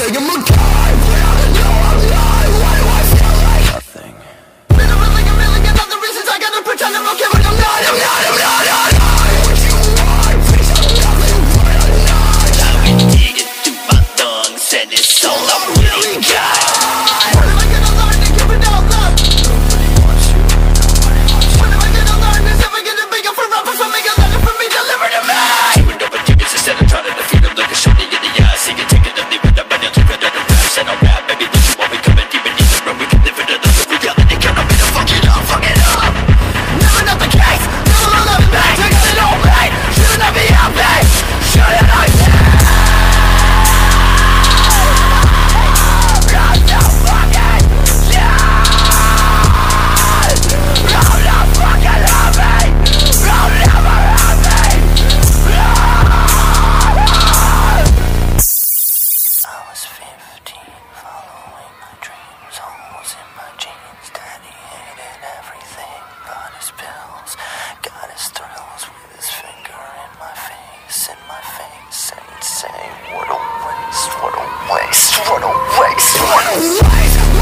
I'm a guy. Why do I feel like nothing? million I gotta pretend I'm okay, but I'm not, I'm not, I'm not, I'm not. Send it all I'm really got Insane, insane, what a waste, what a waste, what a waste, what a waste.